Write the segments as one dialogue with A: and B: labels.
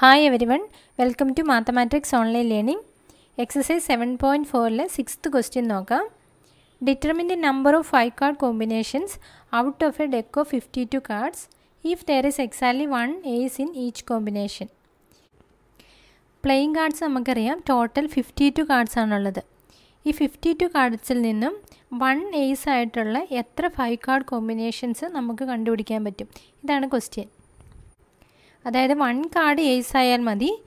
A: Hi everyone welcome to mathematics online learning exercise seven point ഫോറിലെ sixth question നോക്കാം. Determine the number of five card combinations out of a deck of fifty two cards if there is exactly one ace in each combination playing cards നമുക്കറിയാം total fifty two cards ആണുള്ളത്. ഈ fifty to കാർഡ്സിൽ നിന്നും one ace ആയിട്ടുള്ള എത്ര five card combinations നമുക്ക് കണ്ടുപിടിക്കാൻ പറ്റും? ഇതാണ് ക്വസ്റ്റ്യൻ അതായത് വൺ കാർഡ് ഏസ് ആയാൽ മതി.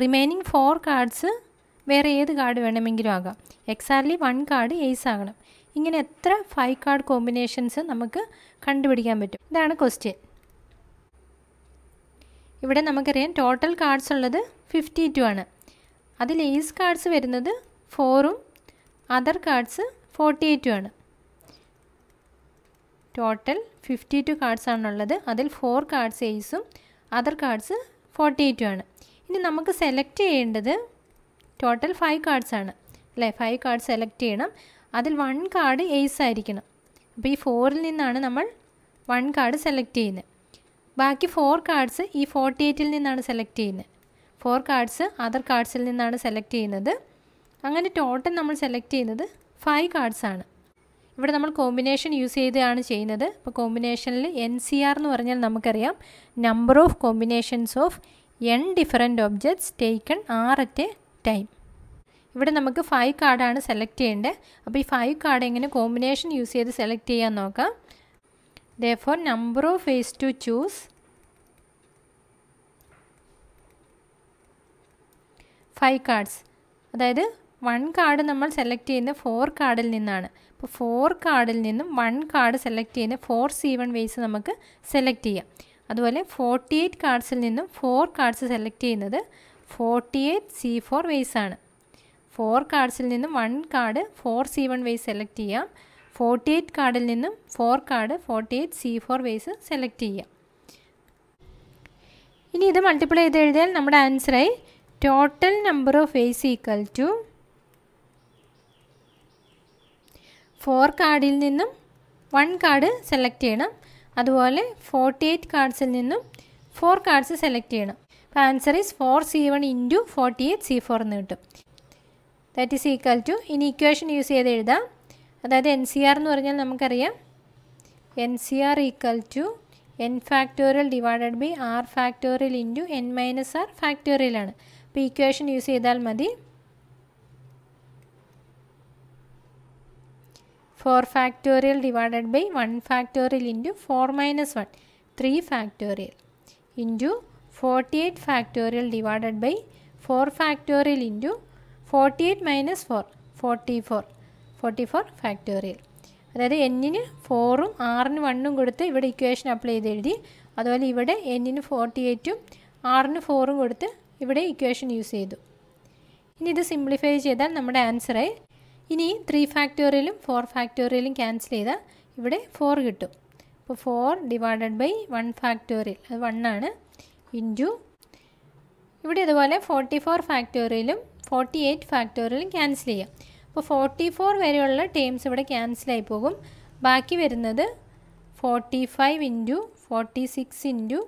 A: റിമൈനിങ് ഫോർ കാർഡ്സ് വേറെ ഏത് കാർഡ് വേണമെങ്കിലും ആകാം. എക്സാക്ട്ലി വൺ കാർഡ് ഏസ് ആകണം. ഇങ്ങനെ എത്ര ഫൈവ് കാർഡ് കോമ്പിനേഷൻസ് നമുക്ക് കണ്ടുപിടിക്കാൻ പറ്റും. ഇതാണ് ക്വസ്റ്റ്യൻ ഇവിടെ നമുക്കറിയാം ടോട്ടൽ കാർഡ്സ് ഉള്ളത് ഫിഫ്റ്റി ടു ആണ്. അതിൽ ഏസ് കാർഡ്സ് വരുന്നത് ഫോറും അതർ കാർഡ്സ് ഫോർട്ടി എയ്റ്റും ആണ്. ടോട്ടൽ ഫിഫ്റ്റി ടു കാർഡ്സ് ആണുള്ളത്. അതിൽ ഫോർ കാർഡ്സ് ഏസും അതർ കാർഡ്സ് ഫോർട്ടി എയ്റ്റും ആണ്. ഇനി നമുക്ക് സെലക്ട് ചെയ്യേണ്ടത് ടോട്ടൽ ഫൈവ് കാർഡ്സ് ആണ്. അല്ലേ? ഫൈവ് കാർഡ് സെലക്ട് ചെയ്യണം. അതിൽ വൺ കാർഡ് എയ്സ് ആയിരിക്കണം. അപ്പോൾ ഈ ഫോറിൽ നിന്നാണ് നമ്മൾ വൺ കാർഡ് സെലക്ട് ചെയ്യുന്നത്. ബാക്കി ഫോർ കാർഡ്സ് ഈ ഫോർട്ടി എയ്റ്റിൽ നിന്നാണ് സെലക്ട് ചെയ്യുന്നത്. ഫോർ കാർഡ്സ് അതർ കാർഡ്സിൽ നിന്നാണ് സെലക്ട് ചെയ്യുന്നത്. അങ്ങനെ ടോട്ടൽ നമ്മൾ സെലക്ട് ചെയ്യുന്നത് ഫൈവ് കാർഡ്സ് ആണ്. ഇവിടെ നമ്മൾ കോമ്പിനേഷൻ യൂസ് ചെയ്താണ് ചെയ്യുന്നത്. അപ്പോൾ കോമ്പിനേഷനിൽ എൻ സി ആർ എന്ന് പറഞ്ഞാൽ നമുക്കറിയാം. Number of combinations of N different objects taken R at a time ഇവിടെ നമുക്ക് ഫൈവ് കാർഡാണ് സെലക്ട് ചെയ്യേണ്ടത്. അപ്പോൾ ഈ ഫൈവ് കാർഡ് എങ്ങനെ കോമ്പിനേഷൻ യൂസ് ചെയ്ത് സെലക്ട് ചെയ്യാൻ നോക്കാം. Therefore number of ways to choose five cards അതായത് വൺ കാർഡ് നമ്മൾ സെലക്ട് ചെയ്യുന്ന ഫോർ കാർഡിൽ നിന്നാണ്. അപ്പോൾ ഫോർ കാർഡിൽ നിന്നും വൺ കാർഡ് സെലക്ട് ചെയ്യുന്ന ഫോർ സി വൺ വേസ് നമുക്ക് സെലക്ട് ചെയ്യാം. അതുപോലെ ഫോർട്ടി എയ്റ്റ് കാർഡ്സിൽ നിന്നും ഫോർ കാർഡ്സ് സെലക്ട് ചെയ്യുന്നത് forty eight C four ways ആണ്. ഫോർ കാർഡ്സിൽ നിന്നും one card four C one ways select ചെയ്യാം. ഫോർട്ടി എയ്റ്റ് കാർഡിൽ നിന്നും four card forty eight C four ways select ചെയ്യാം. ഇനി ഇത് മൾട്ടിപ്ലൈ ചെയ്ത് എഴുതിയാൽ നമ്മുടെ ആൻസറായി total number of ways equal to four കാർഡിൽ നിന്നും വൺ കാർഡ് സെലക്ട് ചെയ്യണം. അതുപോലെ ഫോർട്ടി എയ്റ്റ് കാർഡ്സിൽ നിന്നും ഫോർ കാർഡ്സ് സെലക്ട് ചെയ്യണം. അപ്പോൾ answer is four C one into forty eight C four എന്ന് കിട്ടും. ദാറ്റ് ഈസ് ഈക്വൽ ടു ഇനി ഇക്വേഷൻ യൂസ് ചെയ്ത് എഴുതാം. അതായത് എൻ സി ആർ എന്ന് പറഞ്ഞാൽ നമുക്കറിയാം. N C R equal to N factorial divided by R factorial into N minus R ഫാക്ടോറിയലാണ് അപ്പോൾ ഇക്വേഷൻ യൂസ് ചെയ്താൽ മതി. Four factorial divided by one factorial into four minus one three factorial into forty eight factorial divided by four factorial into forty eight minus four forty four forty four factorial അതായത് എന്നിന് ഫോറും ആറിന് വണ്ണും കൊടുത്ത് ഇവിടെ equation apply ചെയ്ത് എഴുതി. അതുപോലെ ഇവിടെ എന്നിന് ഫോർട്ടി എയ്റ്റും ആറിന് ഫോറും കൊടുത്ത് ഇവിടെ ഇക്വേഷൻ യൂസ് ചെയ്തു. ഇനി ഇത് സിംപ്ലിഫൈ ചെയ്താൽ നമ്മുടെ ആൻസറായി ഇനി ത്രീ ഫാക്ടോറിയലും ഫോർ ഫാക്ടോറിയലും ക്യാൻസൽ ചെയ്താൽ ഇവിടെ ഫോർ കിട്ടും. അപ്പോൾ four divided by one factorial അത് വണ്ണാണ് ഇന്റു ഇവിടെ അതുപോലെ ഫോർട്ടി ഫോർ ഫാക്ടോറിയലും ഫോർട്ടി എയ്റ്റ് ഫാക്ടോറിയലും ക്യാൻസൽ ചെയ്യാം. അപ്പോൾ ഫോർട്ടി ഫോർ വരെയുള്ള ടേംസ് ഇവിടെ ക്യാൻസലായി പോകും. ബാക്കി വരുന്നത് forty five into forty six into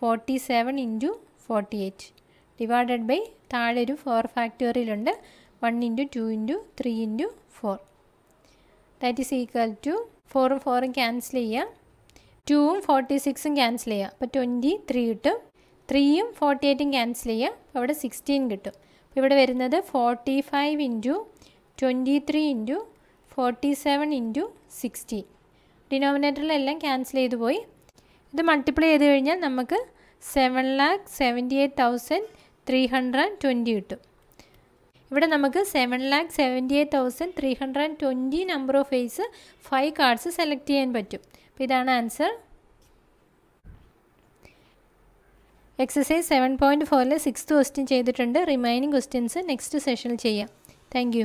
A: forty seven into forty eight divided by താഴെ ഒരു four ഫാക്ടോറിയലുണ്ട് one into two into three into four that is equal to ഫോറും ഫോറും ക്യാൻസൽ ചെയ്യാം ടൂവും ഫോർട്ടി സിക്സും ക്യാൻസൽ ചെയ്യാം അപ്പോൾ ട്വന്റി ത്രീ കിട്ടും. ത്രീയും ഫോർട്ടി എയ്റ്റും ക്യാൻസൽ ചെയ്യാം അപ്പോൾ ഇവിടെ സിക്സ്റ്റീൻ കിട്ടും. അപ്പോൾ ഇവിടെ വരുന്നത് forty five into twenty three into forty seven into sixteen ഡിനോമിനേറ്ററിലെല്ലാം cancel ചെയ്ത് പോയി. ഇത് മൾട്ടിപ്ലൈ ചെയ്ത് കഴിഞ്ഞാൽ നമുക്ക് seven lakh seventy eight thousand three hundred twenty കിട്ടും. ഇവിടെ നമുക്ക് seven lakh seventy eight thousand three hundred and twenty number of phase five cards select ചെയ്യാൻ പറ്റും. അപ്പോൾ ഇതാണ് ആൻസർ എക്സസൈസ് സെവൻ പോയിന്റ് ഫോറിൽ സിക്സ്ത് ക്വസ്റ്റ്യൻ ചെയ്തിട്ടുണ്ട്. റിമൈനിങ് ക്വസ്റ്റ്യൻസ് നെക്സ്റ്റ് സെഷനിൽ ചെയ്യാം. താങ്ക്